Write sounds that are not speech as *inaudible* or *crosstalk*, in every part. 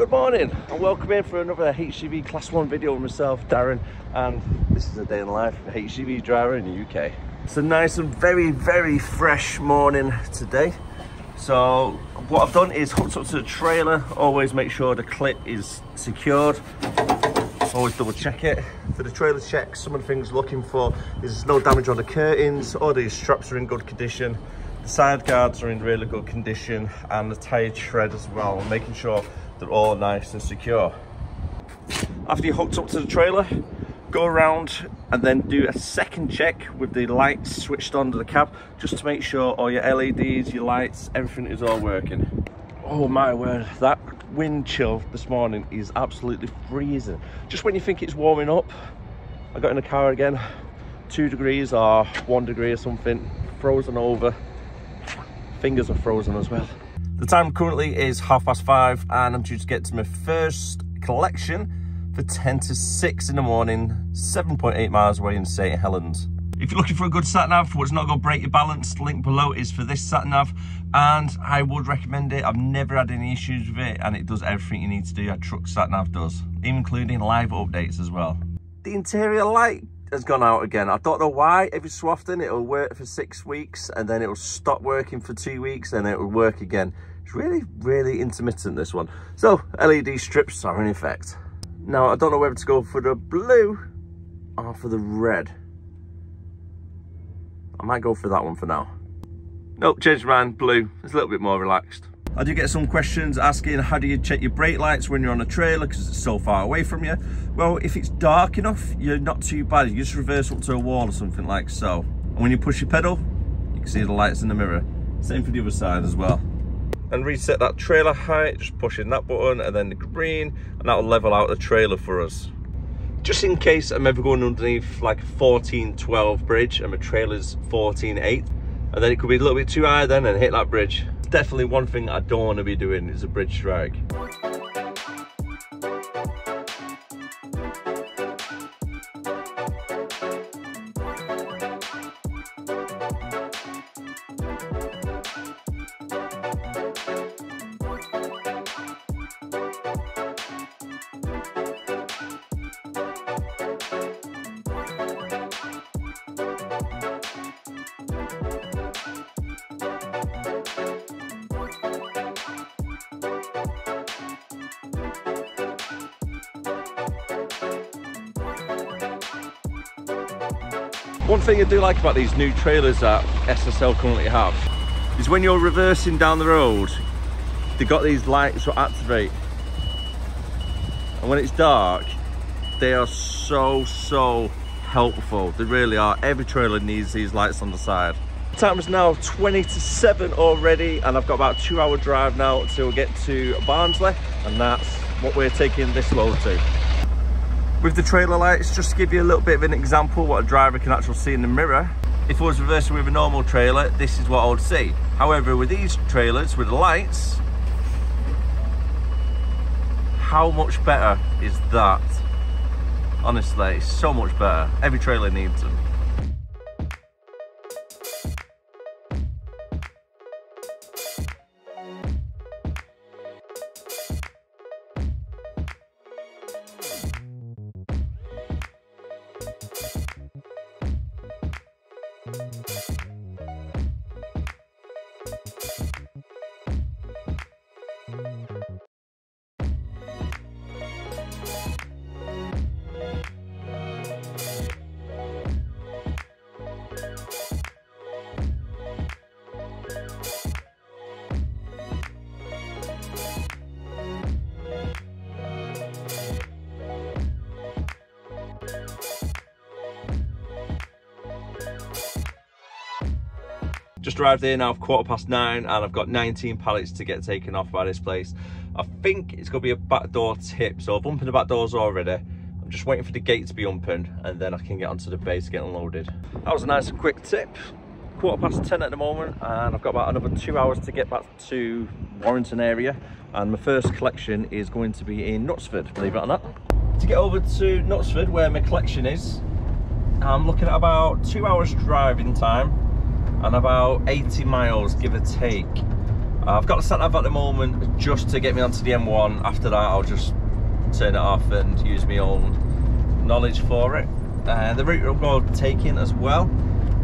Good morning and welcome in for another HGV Class 1 video with myself, Darren, and this is a day in the life of HGV driver in the UK. It's a nice and very, very fresh morning today. So what I've done is hooked up to the trailer, always make sure the clip is secured. Always double check it. For the trailer check, some of the things looking for is no damage on the curtains, all these straps are in good condition, the side guards are in really good condition, and the tyre tread as well, making sure they're all nice and secure. After you're hooked up to the trailer, go around and then do a second check with the lights switched on to the cab, just to make sure all your LEDs, your lights, everything is all working. Oh my word, that wind chill this morning is absolutely freezing. Just when you think it's warming up, I got in the car again, two degrees or one degree or something, frozen over. Fingers are frozen as well. The time currently is half past five and I'm due to get to my first collection for 10 to 6 in the morning, 7.8 miles away in St. Helens. If you're looking for a good sat nav, for what's not going to break your balance, link below is for this sat nav, and I would recommend it. I've never had any issues with it, and it does everything you need to do. A truck sat nav does, including live updates as well. The interior light has gone out again. I don't know why. Every so often it'll work for six weeks, and then it'll stop working for two weeks, and it will work again. It's really, really intermittent, this one. So, LED strips are in effect. Now, I don't know whether to go for the blue or for the red. I might go for that one for now. Nope, change mind, blue. It's a little bit more relaxed. I do get some questions asking how do you check your brake lights when you're on a trailer because it's so far away from you. Well, if it's dark enough, you're not too bad. You just reverse up to a wall or something like so. And when you push your pedal, you can see the lights in the mirror. Same for the other side as well and reset that trailer height just pushing that button and then the green and that'll level out the trailer for us just in case i'm ever going underneath like a 1412 bridge and my trailer's 14.8 and then it could be a little bit too high then and hit that bridge definitely one thing i don't want to be doing is a bridge strike One thing I do like about these new trailers that SSL currently have is when you're reversing down the road, they've got these lights that activate. And when it's dark, they are so, so helpful. They really are. Every trailer needs these lights on the side. Time is now 20 to 7 already and I've got about two hour drive now to get to Barnsley and that's what we're taking this load to with the trailer lights just to give you a little bit of an example what a driver can actually see in the mirror. If I was reversing with a normal trailer this is what I would see. However with these trailers with the lights how much better is that? Honestly it's so much better. Every trailer needs them Just arrived here now, quarter past nine, and I've got 19 pallets to get taken off by this place. I think it's gonna be a back door tip, so I've opened the back doors already. I'm just waiting for the gate to be opened, and then I can get onto the base get unloaded. That was a nice quick tip. Quarter past 10 at the moment, and I've got about another two hours to get back to Warrington area. And my first collection is going to be in Knutsford, believe it or not. To get over to Knutsford, where my collection is, I'm looking at about two hours driving time and about 80 miles give or take uh, I've got the sat nav at the moment just to get me onto the M1. After that, I'll just turn it off and use my own knowledge for it. And the route I'm going to take in as well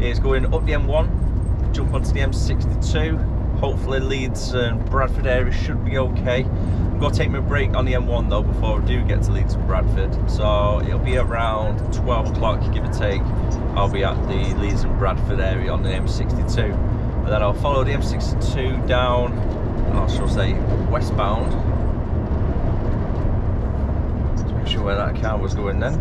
is going up the M1, jump onto the M62. Hopefully Leeds and Bradford area should be okay. I'm going to take my break on the M1 though before I do get to Leeds and Bradford. So it'll be around 12 o'clock, give or take. I'll be at the Leeds and Bradford area on the M62. And then I'll follow the M62 down, oh, I shall say westbound. Let's make sure where that car was going then.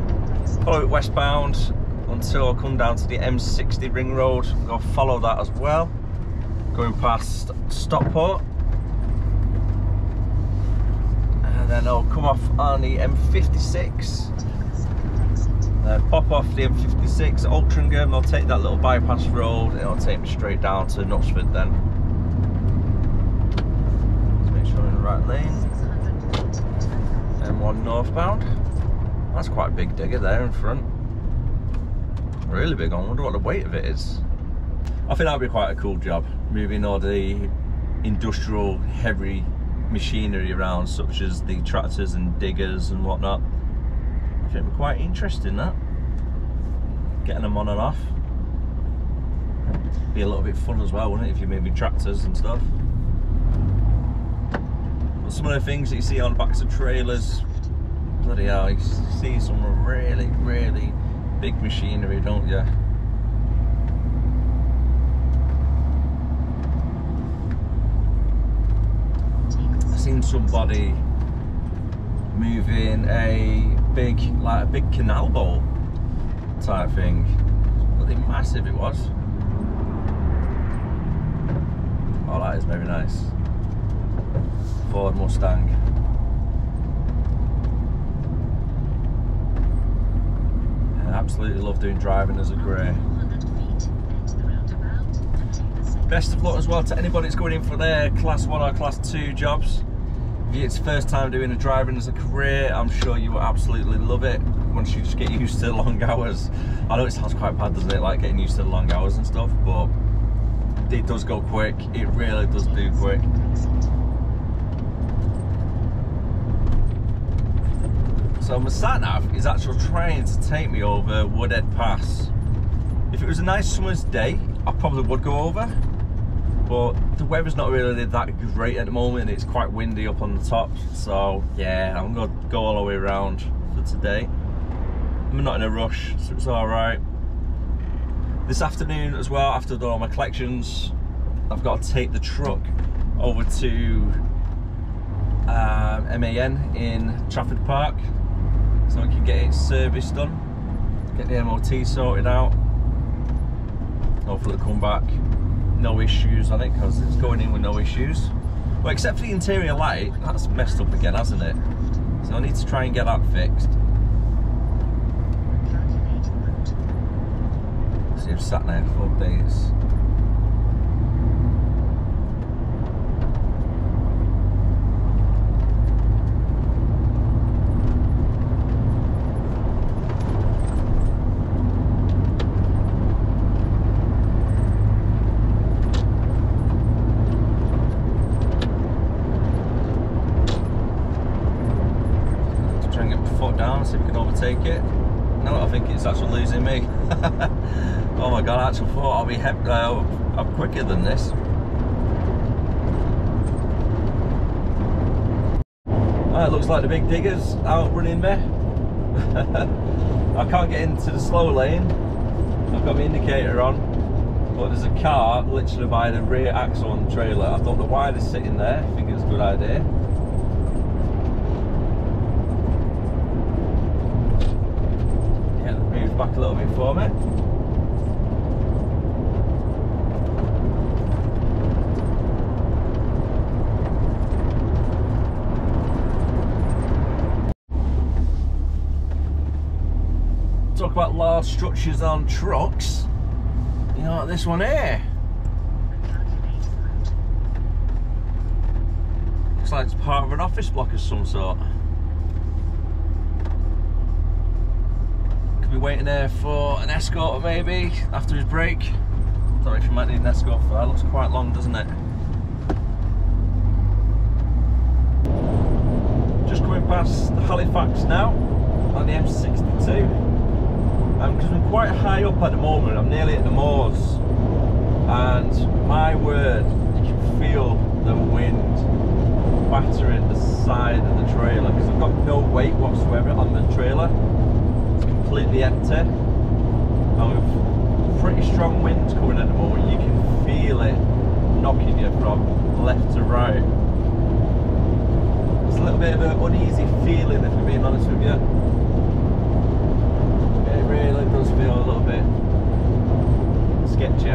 Follow it westbound until I come down to the M60 ring road. I'll follow that as well. Going past Stockport. And then I'll come off on the M56 then pop off the M56 Altrincham, I'll take that little bypass road and it'll take me straight down to Knutsford then. Make sure I'm in the right lane. M1 northbound. That's quite a big digger there in front. Really big, I wonder what the weight of it is. I think that'd be quite a cool job, moving all the industrial heavy machinery around such as the tractors and diggers and whatnot I think be quite interesting that. Getting them on and off. Be a little bit fun as well, wouldn't it, if you're moving tractors and stuff. But some of the things that you see on backs of trailers, bloody hell, you see some really, really big machinery, don't you? Seen somebody moving a big, like a big canal boat type thing. Bloody massive it was. Oh, that is very nice. Ford Mustang. I absolutely love doing driving as a career. Best of luck as well to anybody that's going in for their class one or class two jobs it's first time doing a driving as a career, I'm sure you will absolutely love it once you just get *laughs* used to long hours. I know it sounds quite bad, doesn't it, like getting used to the long hours and stuff, but it does go quick. It really does do quick. So my sat nav is actually trying to take me over Woodhead Pass. If it was a nice summer's day, I probably would go over but the weather's not really that great at the moment it's quite windy up on the top so yeah I'm gonna go all the way around for today. I'm not in a rush so it's all right this afternoon as well after I've done all my collections I've got to take the truck over to um, MAN in Trafford Park so I can get its service done get the MOT sorted out hopefully come back no issues on it because it's going in with no issues. Well, except for the interior light, that's messed up again, hasn't it? So I need to try and get that fixed. See if sat nav updates. take it. No, I think it's actually losing me. oh my god, I actually be uh, I'm quicker than this. It looks like the big digger's out running me. *laughs* I can't get into the slow lane. I've got my indicator on, but there's a car literally by the rear axle on the trailer. I thought the why they're sitting there. I think it's a good idea. Yeah, move back a little bit for me. quite large structures on trucks, you know, like this one here. Looks like it's part of an office block of some sort. Could be waiting there for an escort maybe after his break. Don't know if you might need an escort for that. Looks quite long, doesn't it? Just coming past Halifax now on the M62 because um, I'm quite high up at the moment I'm nearly at the moors. And my word you can feel the wind battering the side of the trailer because I've got no weight whatsoever on the trailer. It's completely empty. And with pretty strong winds coming at the moment. You can feel it knocking you from left to right. It's a little bit of an uneasy feeling if I'm being honest with you really does feel a little bit sketchy *laughs*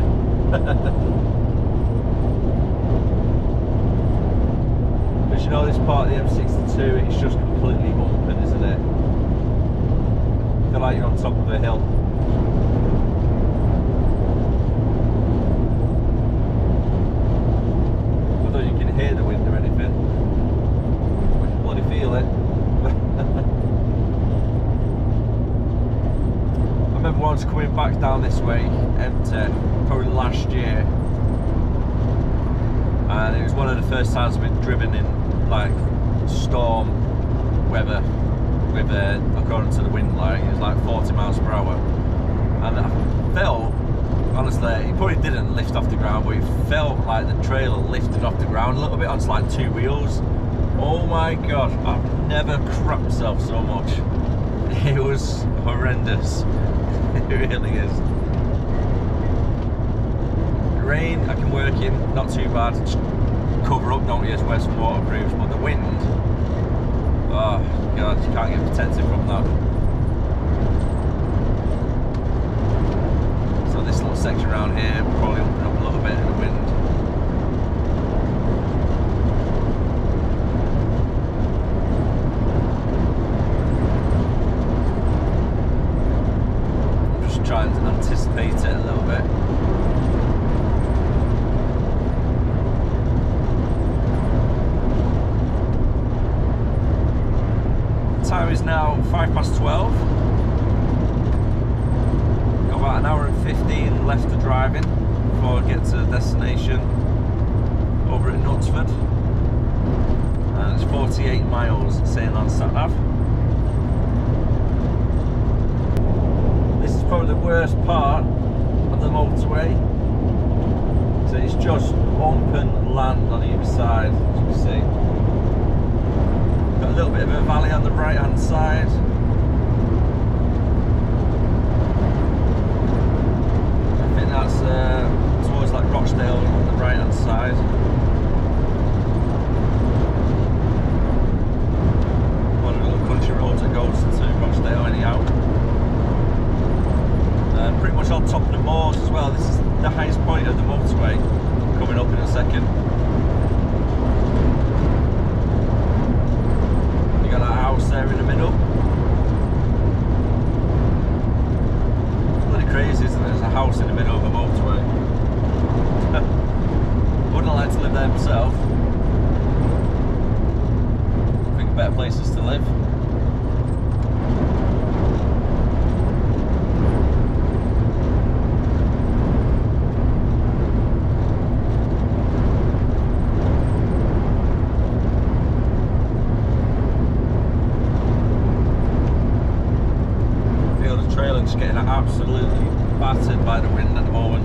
but you know this part of the M62 it's just completely open isn't it? I feel like you're on top of a hill coming back down this way empty probably last year and it was one the first times been driven in like storm weather with uh, according to the wind like it was like 40 miles per hour and I felt honestly it probably didn't lift off the ground but it felt like the trailer lifted off the ground a little bit onto like two wheels oh my god I've never crapped myself so much *laughs* it was horrendous *laughs* it really is. Rain, I can work in, not too bad. Cover up, don't you? Wear some waterproofs. But the wind, oh god, you can't get protected from that. So this little section around here, probably open up a little bit in the wind. Just getting absolutely battered by the wind at the moment.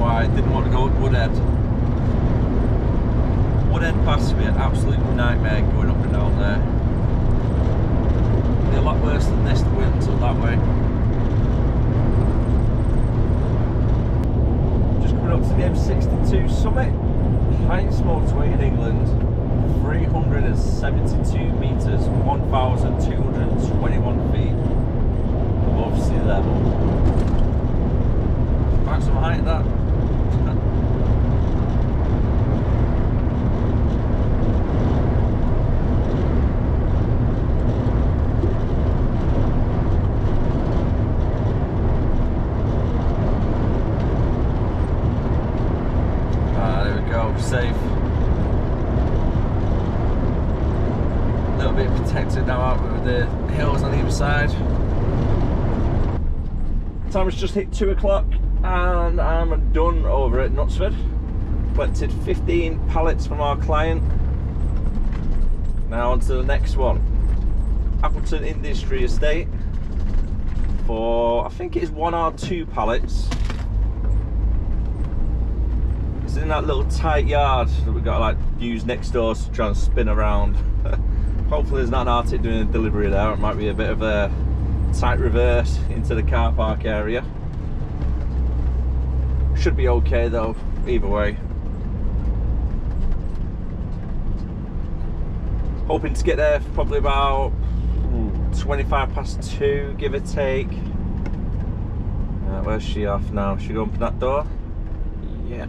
Why I didn't want to go at Woodhead. Woodhead Pass be an absolute nightmare going up and down there. It'd be a lot worse than this to went up that way. Just coming up to the M62 summit, highest motorway in England, 372 metres, 1,221 feet above sea level. maximum height that. Ah, there we go, safe. A little bit protected now out with the hills on either side. Time has just hit two o'clock and I'm done over at Knutsford. Collected 15 pallets from our client. Now on to the next one. Appleton Industry Estate for I think it is one or two pallets. It's in that little tight yard that we've got to like use next door to try and spin around. *laughs* Hopefully there's not an Arctic doing a delivery there. It might be a bit of a tight reverse into the car park area. Should be okay though, either way. Hoping to get there for probably about hmm, 25 past two, give or take. Uh, where's she off now? She going for that door? Yeah.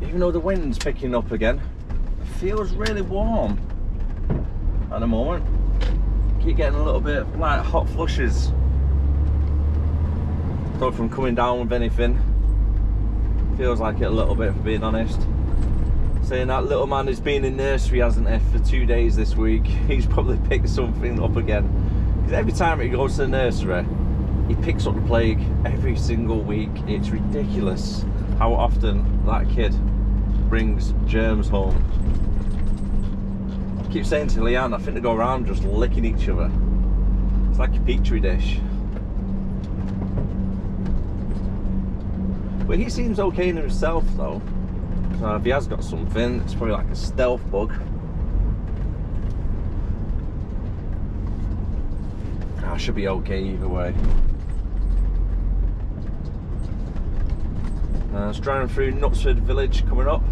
Even though the wind's picking up again, feels really warm at the moment. Keep getting a little bit like hot flushes. Though from coming down with anything. Feels like it a little bit, for being honest. Saying that little man has been in nursery, hasn't he, for two days this week. *laughs* He's probably picked something up again. Because every time he goes to the nursery, he picks up the plague every single week. It's ridiculous how often that kid brings germs home. I keep saying to Leanne, I think they go around just licking each other. It's like a petri dish. But he seems okay in himself though. So if he has got something, it's probably like a stealth bug. I should be okay either way. Uh, it's driving through Knutsford village coming up.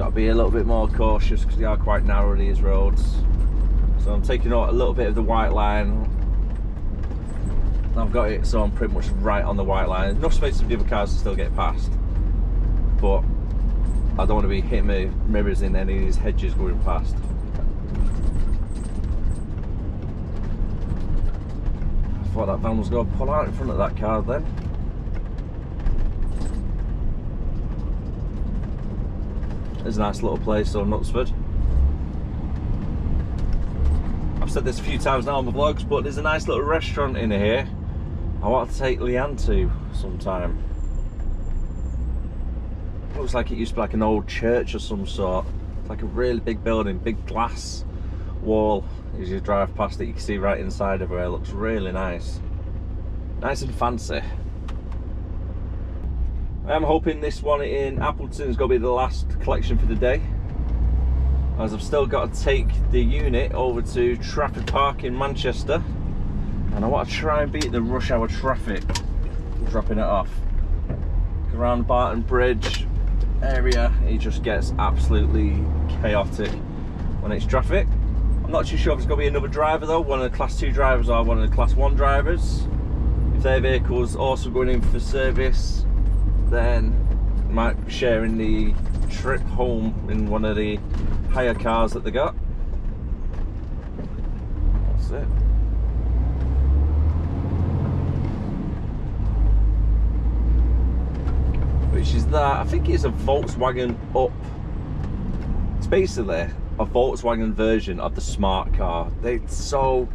Got to be a little bit more cautious because they are quite narrow these roads. So I'm taking out a little bit of the white line. I've got it so I'm pretty much right on the white line. Enough space for the other cars to still get past. But I don't want to be hitting my mirrors in any of these hedges going past. I thought that van was going to pull out in front of that car then. It's a nice little place on Knutsford. I've said this a few times now on the vlogs, but there's a nice little restaurant in here. I want to take Leanne to sometime. Looks like it used to be like an old church of some sort. It's like a really big building, big glass wall as you drive past it. You can see right inside of it. It looks really nice. Nice and fancy. I'm hoping this one in Appleton is going to be the last collection for the day. As I've still got to take the unit over to Trafford Park in Manchester. And I want to try and beat the rush hour traffic dropping it off. Around Barton Bridge area, it just gets absolutely chaotic when it's traffic. I'm not too sure if it's going to be another driver though, one of the class 2 drivers or one of the class 1 drivers. If their vehicle's also going in for service, then be sharing the trip home in one of the hire cars that they got. That's it. Which is that, I think it's a Volkswagen Up. It's basically a Volkswagen version of the smart car. They're so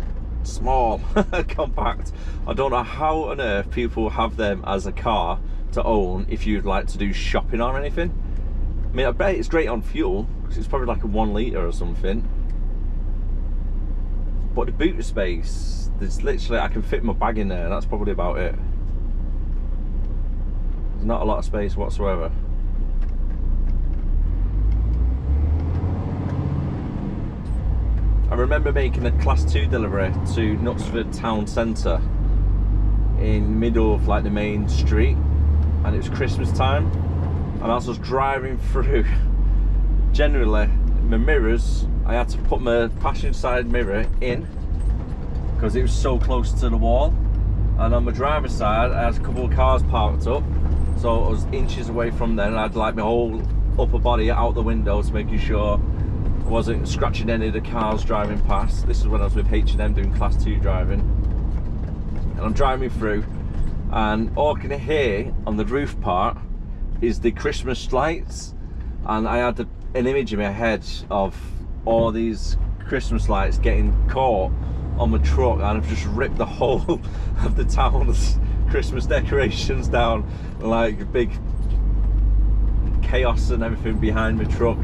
small, *laughs* compact. I don't know how on earth people have them as a car to own if you'd like to do shopping or anything. I mean, I bet it's great on fuel. because it's probably like a one litre or something. But the boot space, there's literally, I can fit my bag in there, that's probably about it. There's not a lot of space whatsoever. I remember making a class 2 delivery to Knutsford town centre in middle of like the main street and it was Christmas time and as I was driving through *laughs* generally my mirrors I had to put my passenger side mirror in because it was so close to the wall and on my driver's side I had a couple of cars parked up so I was inches away from them and I had like my whole upper body out the window to making sure I wasn't scratching any of the cars driving past. This is when I was with H&M doing class 2 driving. And I'm driving through and all I can hear on the roof part is the Christmas lights. And I had an image in my head of all these Christmas lights getting caught on my truck and I've just ripped the whole *laughs* of the town's Christmas decorations down like big chaos and everything behind my truck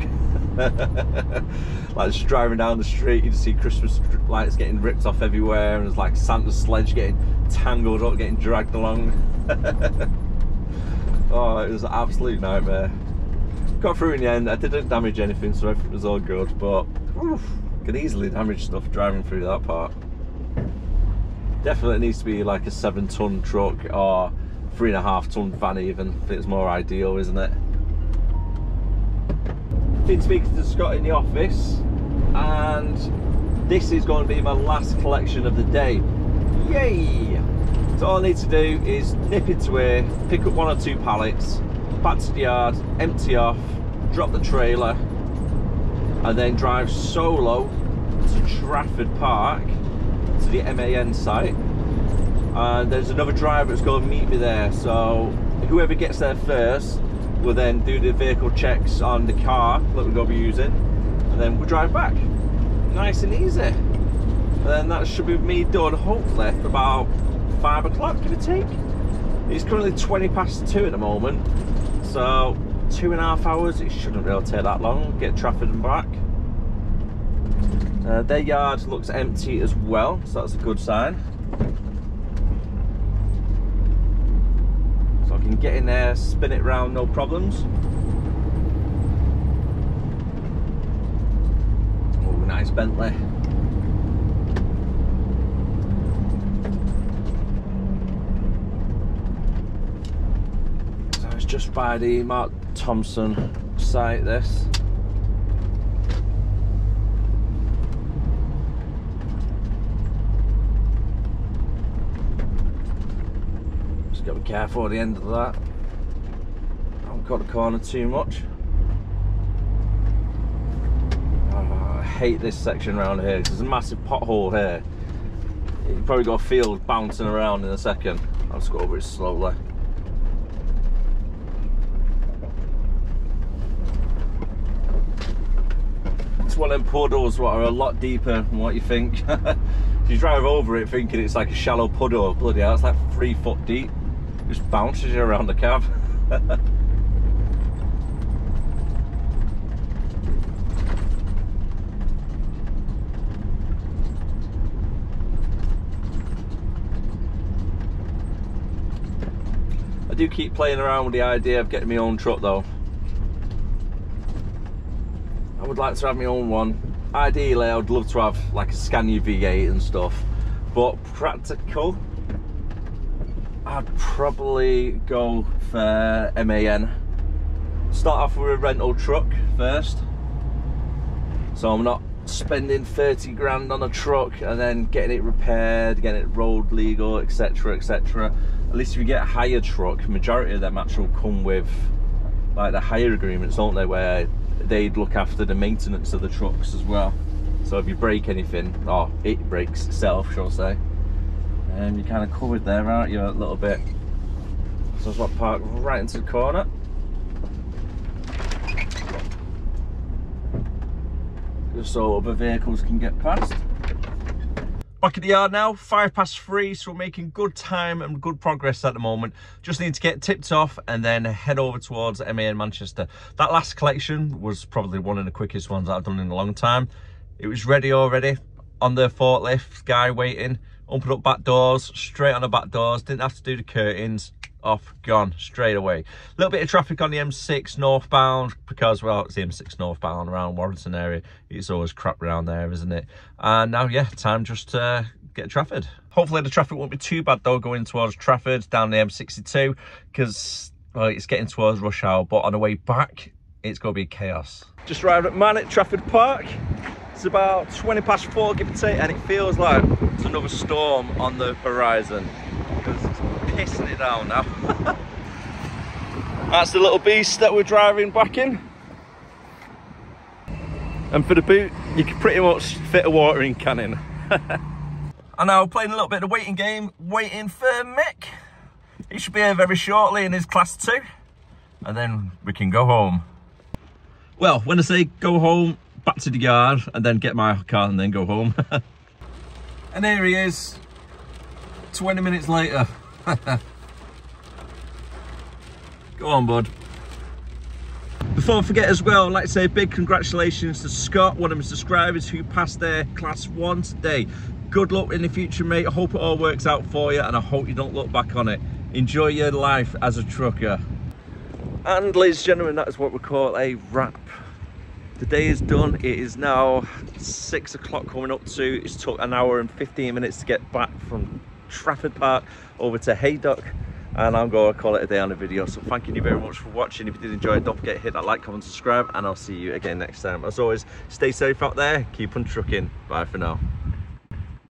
*laughs* like just driving down the street you'd see Christmas lights getting ripped off everywhere and it's like Santa's sledge getting tangled up getting dragged along. *laughs* Oh it was an absolute nightmare. Got through in the end. I didn't damage anything so everything was all good but oof, could easily damage stuff driving through that part. Definitely needs to be like a seven ton truck or three and a half ton van even. I think it's more ideal isn't it been speaking to Scott in the office and this is going to be my last collection of the day. Yay! So all I need to do is nip into here pick up one or two pallets back to the yard empty off drop the trailer and then drive solo to Trafford Park to the MAN site. And there's another driver that's going to meet me there so whoever gets there first will then do the vehicle checks on the car that we're going to be using and then we'll drive back. Nice and easy. And then that should be me done hopefully for about five o'clock give or take. It's currently 20 past two at the moment so two and a half hours it shouldn't really take that long get Trafford and back. Uh, their yard looks empty as well so that's a good sign can get in there, spin it round, no problems. Oh, nice Bentley. So it's just by the Mark Thompson site, this. Just got to be careful at the end of that. I haven't got the corner too much. Oh, I hate this section around here. There's a massive pothole here. You've probably got a field bouncing around in a second. I'll just go over it slowly. It's one of them puddles what are a lot deeper than what you think. *laughs* you drive over it thinking it's like a shallow puddle, bloody hell, it's like three foot deep just bounces you around the cab. *laughs* I do keep playing around with the idea of getting my own truck though. I would like to have my own one. Ideally, I would love to have like a Scania V8 and stuff, but practical, I'd probably go for MAN. Start off with a rental truck first. So I'm not spending 30 grand on a truck and then getting it repaired, getting it road legal, etc, etc. At least if you get a hire truck, majority of them actually come with like the hire agreements, don't they, where they'd look after the maintenance of the trucks as well. So if you break anything, or it breaks itself, shall I say, and you're kind of covered there, aren't you, a little bit. So I've got parked right into the corner. Just so other vehicles can get past. Back at the yard now, five past three, so we're making good time and good progress at the moment. Just need to get tipped off and then head over towards MAN in Manchester. That last collection was probably one of the quickest ones I've done in a long time. It was ready already, on the forklift, guy waiting, opened up back doors, straight on the back doors, didn't have to do the curtains, off, gone, straight away. A little bit of traffic on the M6 northbound because, well, it's the M6 northbound around Warrington area. It's always crap around there, isn't it? And now, yeah, time just to get Trafford. Hopefully the traffic won't be too bad though going towards Trafford down the M62 because well, it's getting towards rush hour, but on the way back, it's going to be chaos. Just arrived at MAN at Trafford Park. It's about 20 past four, give or take, and it feels like it's another storm on the horizon because it's pissing it down now. *laughs* That's the little beast that we're driving back in. And for the boot, you can pretty much fit a watering can in. *laughs* and now playing a little bit of waiting game, waiting for Mick. He should be here very shortly in his class two. And then we can go home. Well, when I say go home, back to the yard and then get my car and then go home. *laughs* and here he is, 20 minutes later. *laughs* Go on, bud. Before I forget as well, I'd like to say big congratulations to Scott, one of my subscribers who passed their class one today. Good luck in the future, mate. I hope it all works out for you and I hope you don't look back on it. Enjoy your life as a trucker. And ladies and gentlemen, that is what we call a wrap. The day is done. It is now six o'clock coming up to. It's took an hour and 15 minutes to get back from Trafford Park over to Haydock and I'm going to call it a day on the video. So thank you very much for watching. If you did enjoy don't forget to hit that like, comment, subscribe, and I'll see you again next time. As always, stay safe out there, keep on trucking. Bye for now.